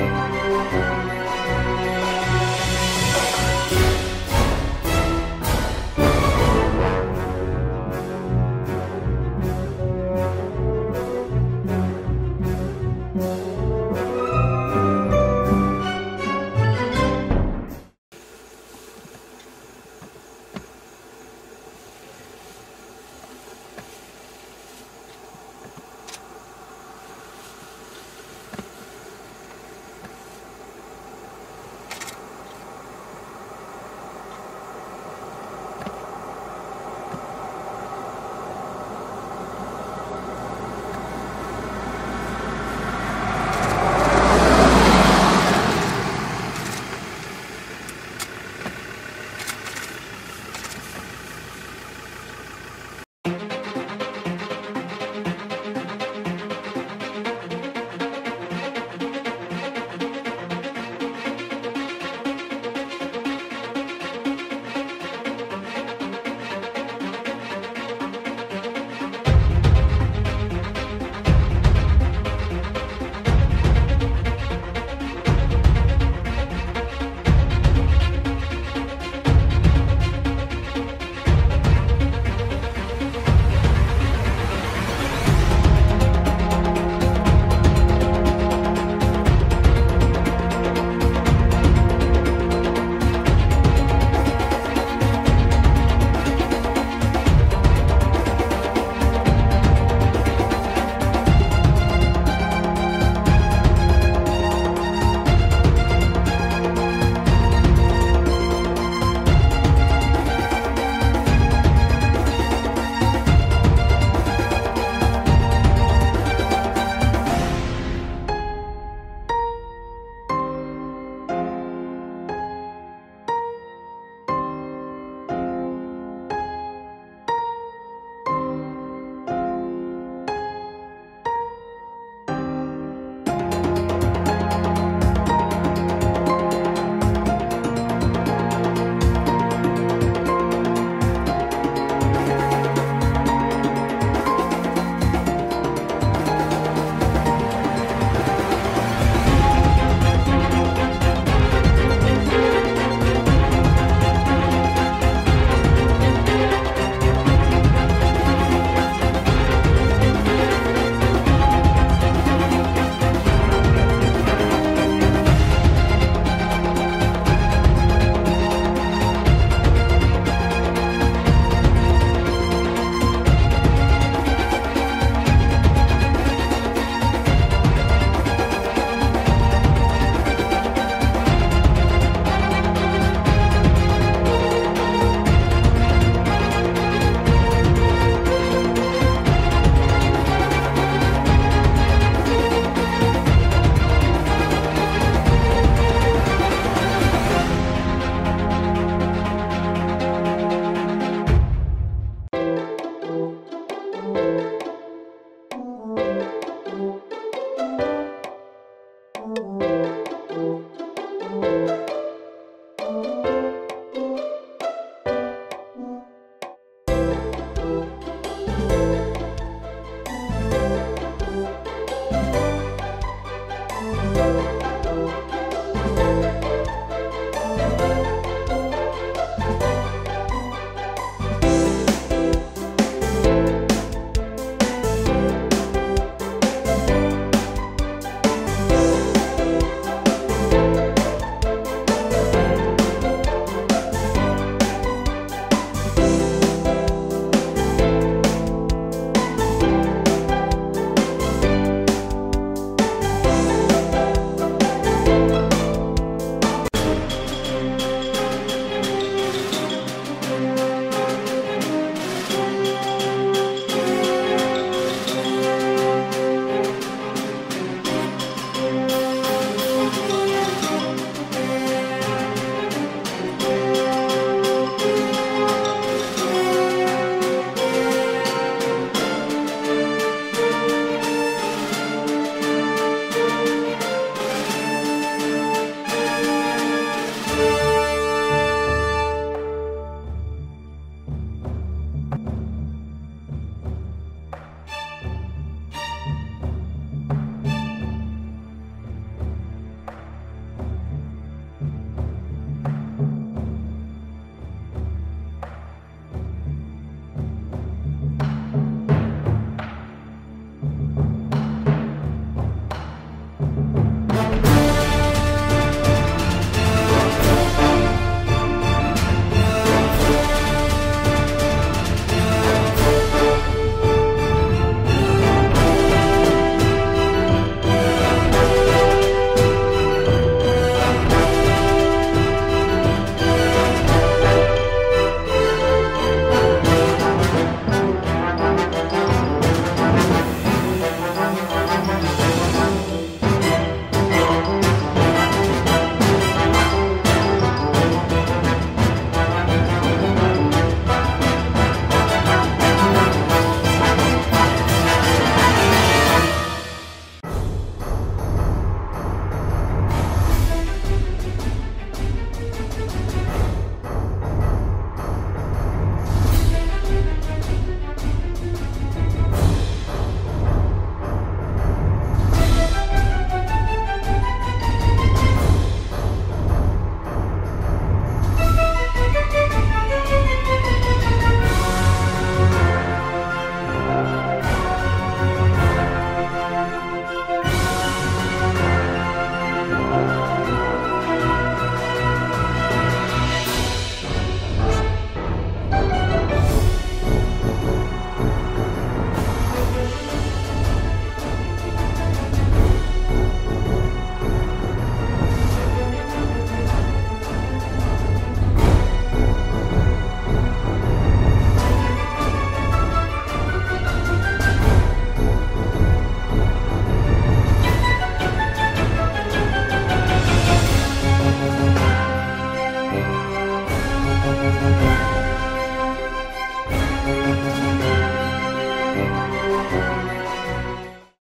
Música